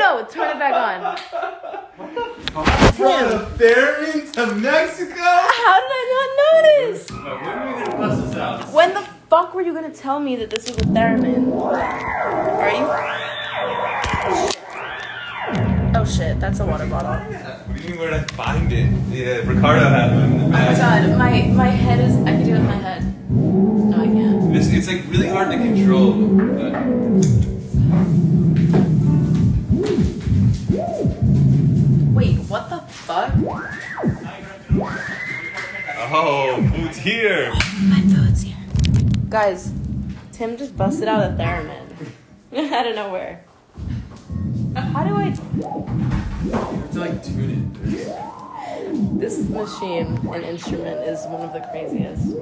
no, turn it back on. From the theremin to Mexico? How did I not notice? When are we gonna bust this out? When the fuck were you gonna tell me that this was a theremin? Are you? Oh shit, that's a water bottle. What do you mean where did I find it? Yeah, Ricardo had one in the Oh my god, my my head is. I can do it with my head. No, I can't. It's, it's like really hard to control. But what fuck? oh, food's here. My food's here. Guys, Tim just busted out a theremin out of nowhere. How do I? You have to like tune it. This machine and instrument is one of the craziest.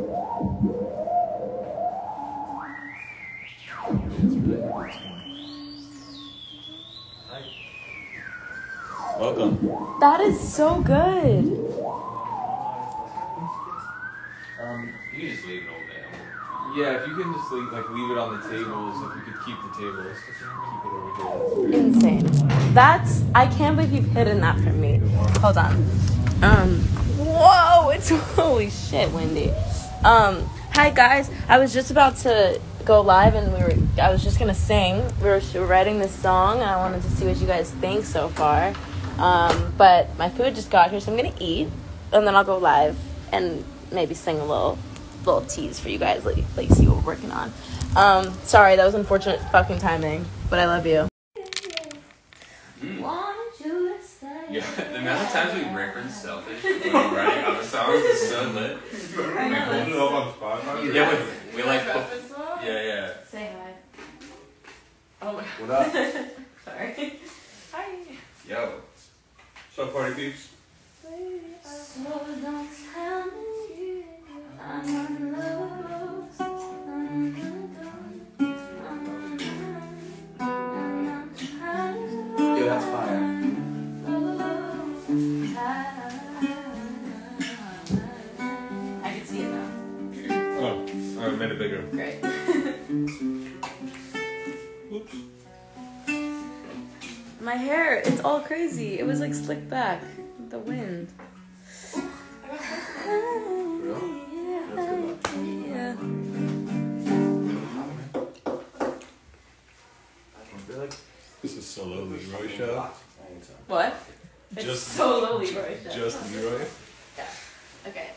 Welcome. That is so good. Um, You can just leave it all day. yeah, if you can just leave, like leave it on the tables, if you could keep the tables, keep it over here. Insane. That's I can't believe you've hidden that from me. Hold on. Um Whoa, it's holy shit, Wendy. Um, hi guys. I was just about to go live and we were I was just gonna sing. We were, we were writing this song and I wanted to see what you guys think so far. Um, but my food just got here, so I'm gonna eat and then I'll go live and maybe sing a little little tease for you guys, let you, see what we're working on. Um, sorry, that was unfortunate fucking timing, but I love you. Yeah, the amount of times we reference selfish when we're writing other songs is so lit. I know. Hold it up on Spotify. Yeah, we, we like. Yeah, yeah. Say hi. Oh my What up? Sorry. Hi. Yo. So party peeps. Yo, that's fire. I can see it now. Oh, I made it bigger. Great. Oops. My hair, it's all crazy. It was like slicked back. The wind. Yeah. This is solo Leroy show. What? It's Just- so low Leroy show. Just Leroy. Yeah. Okay.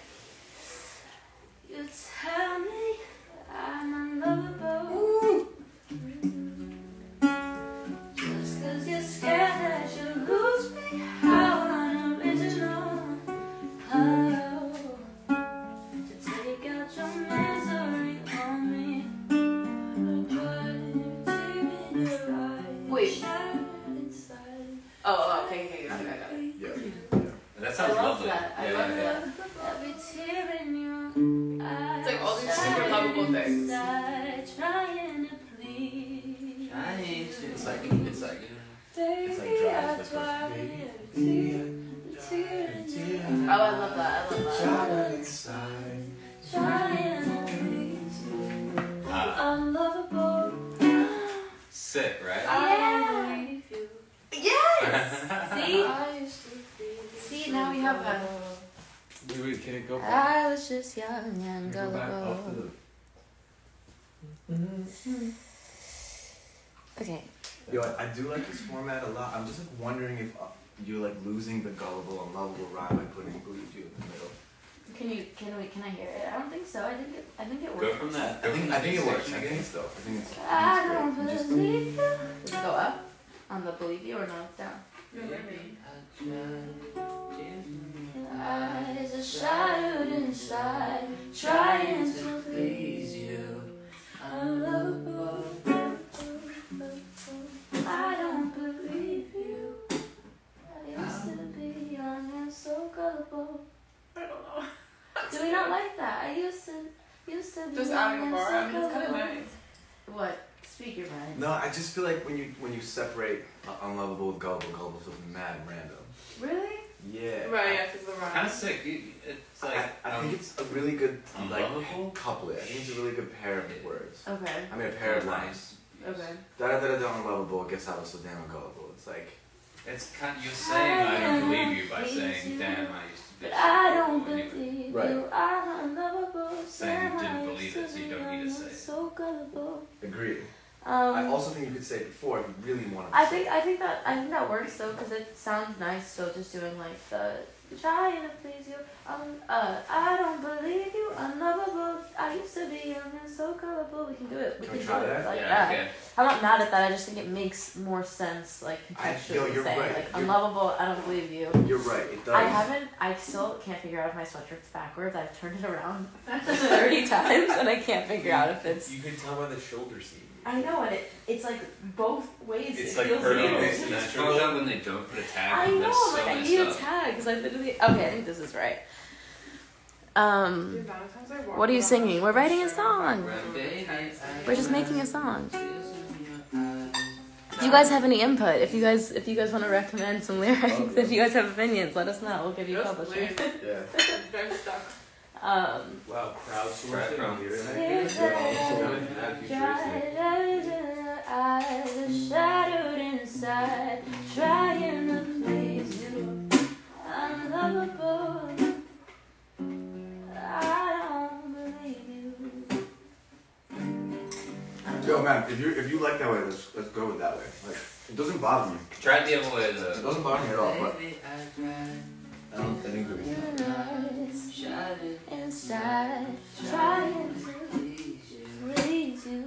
These things. Trying to please. It's like it's like it's like dry. That's. Oh, I love that. I love that. Trying to please you. Ah, Unlovable. sick, right? I don't believe you. Yes! See? I used to be See, now we have that. Wait, wait, can it go back? I was just young and Can go back up to gullible. The. Okay. Yo, I, I do like this format a lot. I'm just like wondering if uh, you're like losing the gullible and lovable rhyme by putting believe you in the middle. Can you can we can I hear it? I don't think so. I think it I think it works. Go works. from that. I think I think it works. I think it's dope. I think it's. I I don't think it's great. You just- believe you. Does it go up? On the believe you or no, it's down. Eyes are shattered inside, trying to Do we not like that? I used to, used to be Just young adding a and bar. so I mean, it's kind of gullible. nice. What? Speak your mind. No, I just feel like when you when you separate uh, unlovable with gullible, gullible feels mad random. Really? Yeah. Right, yeah, because the Kind of sick. It's I, like. I um, think it's a really good like Unlovable? couplet. I think it's a really good pair of words. Okay. I mean, a pair of lines. Okay. Da da da da unlovable. Guess I was so damn gullible. It's like It's kind. You're saying I don't believe you by saying, "Damn, I used to be." But I so don't when you- believe Right. you. I'm unlovable. Saying you Damn, didn't I believe used it, so you don't be need to young say it. So gullible. agreed. Um, I also think you could say it before if you really want to. I think I think that I think that works though because it sounds nice still just doing like the trying to please you. Um, uh, I don't believe you, unlovable. I used to be young and so gullible. We can do it. We Can we try do it like yeah, that. okay. I'm not mad at that. I just think it makes more sense, like I- contextually yo, you're saying, right. like You're- unlovable. I don't believe you. You're right. It does. I haven't. I still can't figure out if my sweatshirt's backwards. I've turned it around thirty times and I can't figure out if it's. You can tell by the shoulder seam. I know, and it it's like both ways. It's it like feels perfect. weird. It's And it's natural. fucked up when they don't put a tag. I on. know, so like I messed need a tag because I literally. Okay, I think this is right. Um, what are you singing? We're writing a song. We're just making a song. Do you guys have any input? If you guys, if you guys want to recommend some lyrics, if you guys have opinions, let us know. We'll give you a publisher. Yeah. Very stuck. Um, Wow, crowdsourcing. Breadcrumbs. Here's eyes shattered inside, trying to please you. Unlovable. I don't believe you. Yo, man, if you if you like that way, let's let's go with that way. Like it doesn't bother me. Try it the other way It though. doesn't bother me at all. But I don't. I think we. Eyes inside, trying to please you.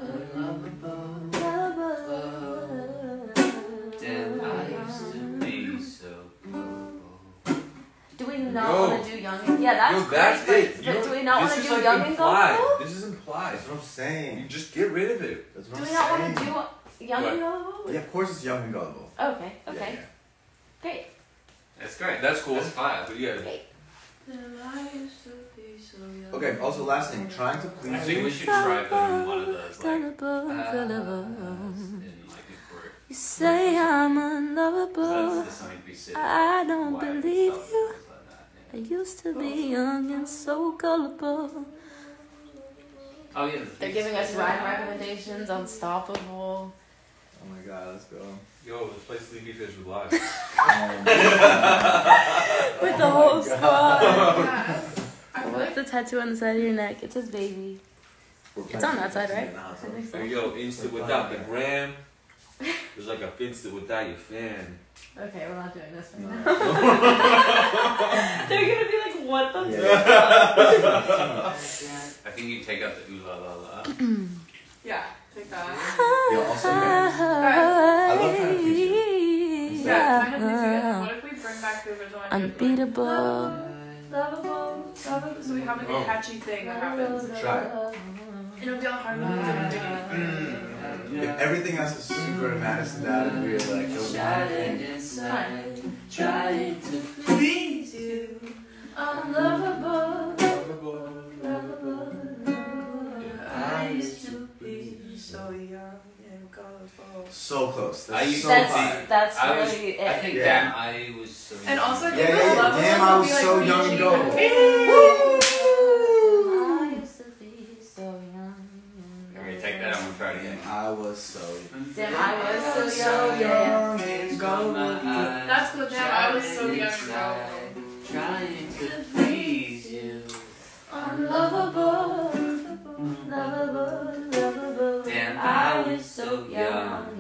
Damn, I used to be so gullible. Do we not Yo. want to do young? Yeah, that's Yo, that's great, it. But, but don't- we not want to do like young and implied. gullible? This is implied. That's what I'm saying. You just get rid of it. That's what Do I'm we not saying. want to do young and gullible? Yeah, of course it's young and gullible. Okay, Yeah, okay, yeah. great, That's great. That's cool. That's fine. But yeah, great. Okay. Also, last thing, trying to please. I please think you. we should try putting one of those like uh, in like a chord. You say I'm unlovable. the song you'd be sitting. I don't wired believe you. and things like that, I used to be young and so gullible. Oh yeah. They're giving us rhyme recommendations. Unstoppable. Oh my god, let's go. yo, let's play Sleepy Fish with live. With the oh whole squad. Yeah. What's the tattoo on the side of your neck? It says baby. It's on that side, right? I think so. Hey, yo, Insta without the gram. There's like a Finsta without your fan. Okay, we're not doing this right No. now. They're gonna be like, what the Yeah. I think you take out the ooh la la la. yeah. Take that. Also, man, I love trying to please you. Yeah. Kind of please you. What if we bring back the original? Unbeatable. Lovable, lovable. So we have like a Oh. catchy thing that happens. Try it. It'll be all harmonies and everything. If everything else is super Madison that oh, and we're like, yo, Fine. Trying to please you. Unlovable. So close. I That's used so to That's fire. that's I was- really I it. think Yeah. damn I was so. And also, I think Yeah, those yeah, levels damn, I was be like so young and PG. gullible. I used to be so young. Okay, take that. I'm gonna try it again. I was so. Damn, I was so young. Yeah. and gullible. That's cool. Damn, I was so young and gullible. Trying to please you. Unlovable. Lovable, lovable. Damn, I I was so young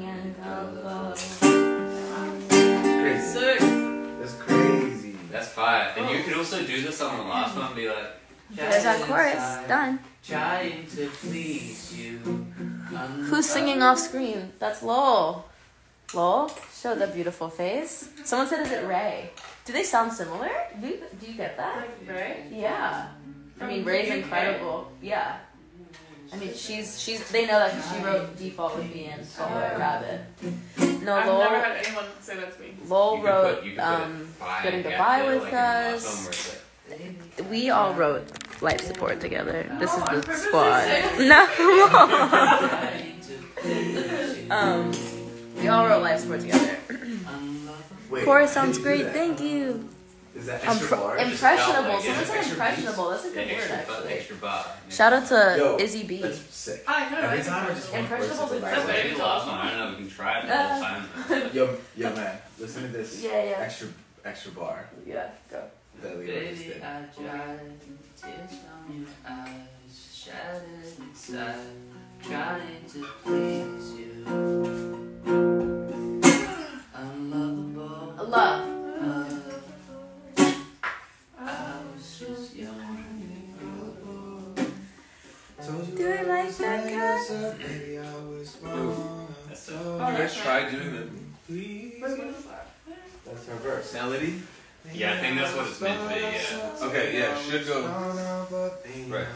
fire. And you oh. could also do this on the last hmm. one. And be like. There's our chorus. Done. Trying to please you. Who's singing off screen? That's Lowell. Lowell, show the beautiful face. Someone said, is it Ray? Do they sound similar? Do you, do you get that? Like, right? Yeah. I mean, Ray's incredible. Yeah. I mean, she's she's. They know that 'cause she wrote "Default with Me" and "Solo Rabbit." No, I've Lowell. never had anyone say that to me. Lowell You wrote put- put um, Bye, "Getting yeah, Goodbye yeah, with like in the last Us." one where it's like- We all wrote "Life Support" together. This is Oh, the purposely squad. No. um, we all wrote "Life Support" together. Wait, Chorus sounds did you do great. Thank you. Is that um, extra fr- bar? impressionable. Yeah, Someone said extra impressionable. That's a Yeah, good word, extra, bu- actually. extra bar. Shout out to Yo, Izzy B. That's sick. I know. Every I time I just want to Impressionable voice it is So so back. maybe the last one. I don't know. We can try it the whole time. Yo, yo, man, listen to this Yeah, yeah. extra extra bar Yeah, go. that Leo just Baby, did. I tried, tears from your eyes, shattered inside, trying to please you. Guys doing the That's her verse. melody? Yeah, I think that's what it's meant to be. Yeah. Okay, yeah, should go right.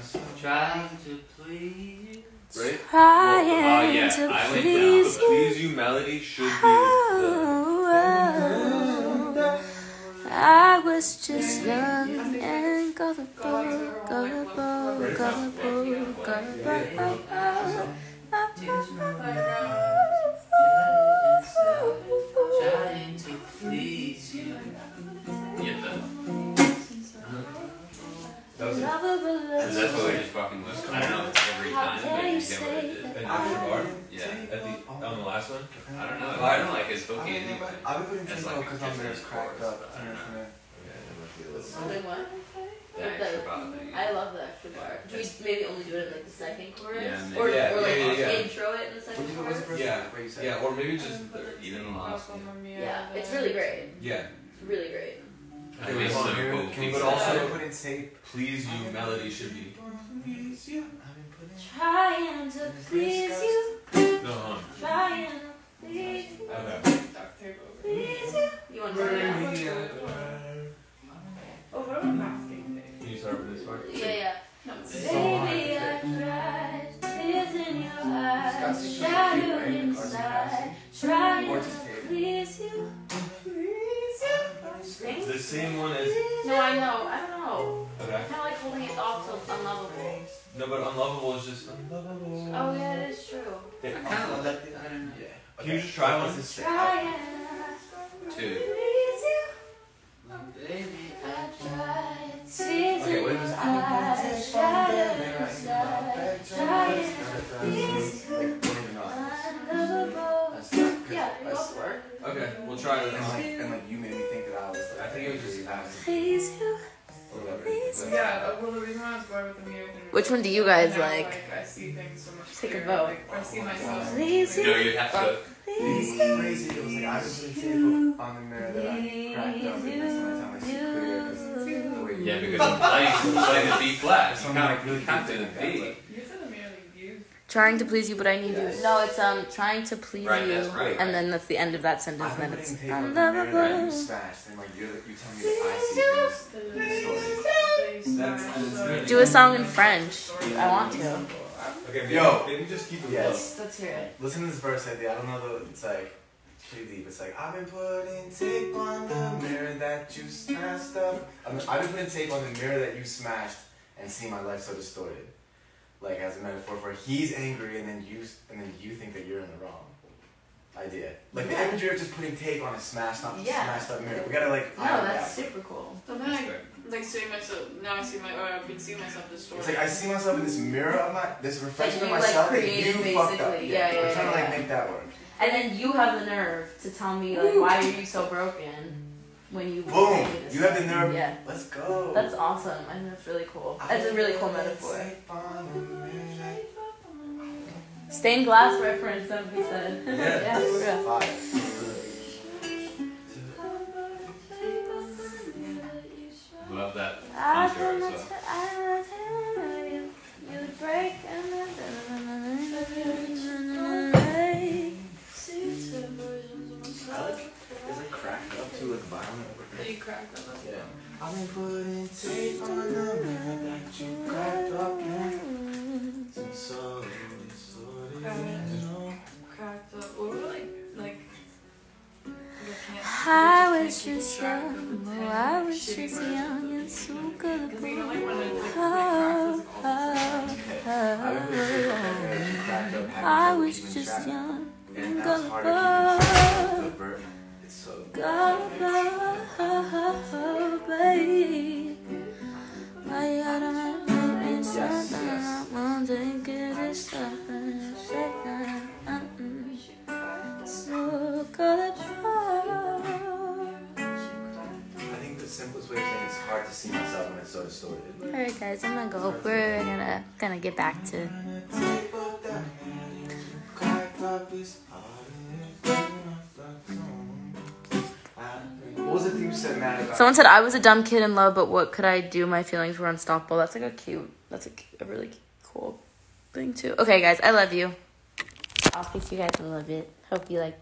Trying to please. Right? Trying Well, uh, yeah, to I went please The please you melody should be the. I was just young and gullible, gullible, gullible, gullible. Trying to please you. Get that? That was it. Because that's what we're just fucking with. I don't know if it's every time, but you get what it is. An extra bar? Yeah. At the, on the last one? I don't know. I don't like his hooky anyway. I've been putting That's Timo like because my just mirror's his cracked chorus, up. I don't know. Something what? The extra bar thing. I love the extra bar. Do we maybe only do it in like the second chorus? Yeah, maybe. or, Yeah, or like yeah, yeah, yeah. intro it in the second What chorus? the Yeah, What you? Yeah, or maybe just the third. Even the last one. Yeah, it's really great. Yeah. Really great. I mean, so cool. Can we But also- also put in tape? Please you melody should be. Trying to please you, No, hold on. trying to please you, please you. You want to start with this part? Yeah, yeah. No, Baby, I cried, tears in your eyes, shadow inside, trying Or to just tape. please you, please you. Sing? The same one as. No, I know, I don't know. Okay. Kind of like holding it off to unlovable. No, but unlovable is just unlovable. Oh yeah, it is true. I kind of love that. I don't know. Yeah. Can you just try one? Trying to Two. Baby, I tried, tears Okay, we'll try it. And like, and like you made me think that I was like. I think it was just that. Please you. Whatever. Yeah, uh, well, the reason why I was going with the music. Which one do you guys now, like? I see things so much Take a vote. Like, I see myself. Please No, you. you have to. Please It's you. crazy. It was like I was putting tape on the mirror that I cracked up, and that's when I tell my see clear because the way you. Yeah, because I'm playing, I'm playing the B flat. You Something can't, like really you can't do deep the like that, B. like- You said the mirror like you. Trying to please you, but I need you. No, it's um trying to please Right, you, that's right. and then that's the end of that sentence. I've And then it's putting tape on the mirror that you unlovable. smashed, and like you're, you tell me that I see things. That's- that's good. Do a song in French. I want to. Okay, maybe, Yo. maybe just keep it Yes. Let's hear it. Listen to this verse I. I don't know the. It's like pretty deep. It's like I've been putting tape on the mirror that you smashed up. I mean, I've been putting tape on the mirror that you smashed and see my life so distorted. Like as a metaphor for he's angry and then you and then you think that you're in the wrong idea. Like Yeah. the imagery of just putting tape on a smashed up Yeah. smashed up mirror. We gotta like. No, iron that's that. super cool. So then I like seeing myself. Now I see my. Or I've been seeing myself distorted. It's like I see myself in this mirror of my this reflection you, of like, myself that created, you fucked up. basically. Yeah, yeah, We're trying yeah, to like yeah. make that work. And then you have the nerve to tell me like why are you so broken when you Boom! You have the nerve. Yeah, Let's go. that's awesome. I think that's really cool. That's a really cool metaphor. Stained glass reference, that would be said. Yeah. yeah, I was just young, oh, I was just young and so good. Oh, oh, oh, oh. I was just young and gullible. Gullible, baby. Why out of my baby, something I won't think it is something. So good. All right, guys, I'm gonna go. We're gonna gonna get back to. What was the thing you said, Matt? About? Someone said I was a dumb kid in love, but what could I do? My feelings were unstoppable. That's like a cute. That's a, a really cool thing too. Okay, guys, I love you. I'll speak to you guys in a little bit. Hope you like.